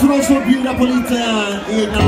Trouxe o oss att e